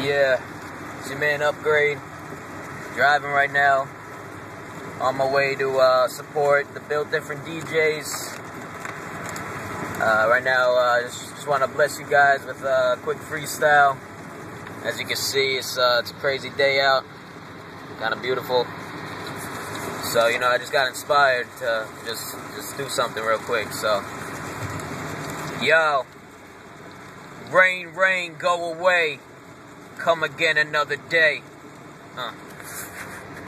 Yeah, it's your man Upgrade. Driving right now. On my way to uh, support the Build Different DJs. Uh, right now, I uh, just, just want to bless you guys with a quick freestyle. As you can see, it's, uh, it's a crazy day out. Kind of beautiful. So, you know, I just got inspired to just, just do something real quick. So, yo, rain, rain, go away. Come again another day. Huh.